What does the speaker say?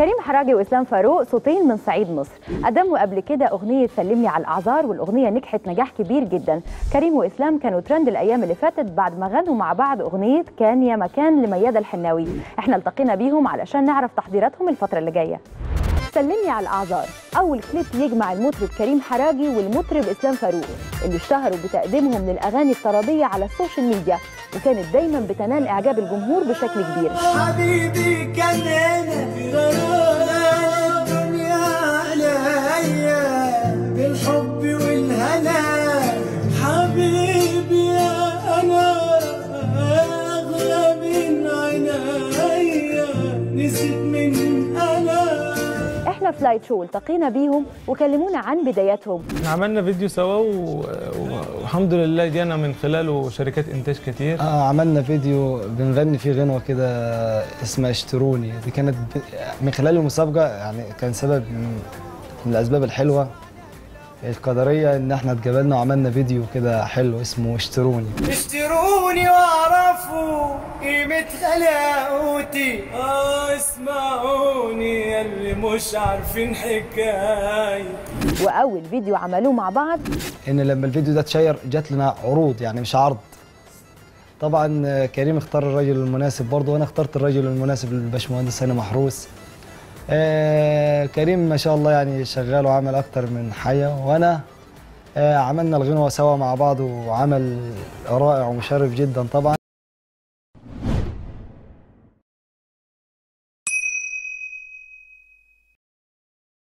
كريم حراجي وإسلام فاروق صوتين من صعيد مصر. قدموا قبل كده أغنية سلمني على الأعذار والأغنية نجحت نجاح كبير جدا. كريم وإسلام كانوا ترند الأيام اللي فاتت بعد ما غنوا مع بعض أغنية كان يا مكان لميادة الحناوي. إحنا التقينا بيهم علشان نعرف تحضيراتهم الفترة اللي جاية. سلمني على الأعذار. أول كليب يجمع المطرب كريم حراجي والمطرب إسلام فاروق اللي اشتهروا بتقديمهم للأغاني الطربية على ال social media وكانت دايما بتنال إعجاب الجمهور بشكل كبير. حبيبي كان هنا غرام من إحنا في لايت شو التقينا بيهم وكلمونا عن بداياتهم. عملنا فيديو سوا و... و... والحمد لله جينا من خلاله شركات إنتاج كتير. آه عملنا فيديو بنغني فيه غنوة كده اسمها اشتروني. دي كانت ب... من خلال المسابقة يعني كان سبب من, من الأسباب الحلوة القدرية إن إحنا اتقابلنا وعملنا فيديو كده حلو اسمه اشتروني. اشتروني واعرفوا قيمة غلاوتي. آه اسمعوني اللي مش عارفين حكاية. وأول فيديو عملوه مع بعض إن لما الفيديو ده اتشير جات لنا عروض يعني مش عرض. طبعا كريم اختار الرجل المناسب برضه وأنا اخترت الرجل المناسب الباشمهندس هاني محروس. آه كريم ما شاء الله يعني شغال وعمل أكتر من حاجة. وأنا آه عملنا الغنوة سوا مع بعض وعمل رائع ومشرف جدا طبعا.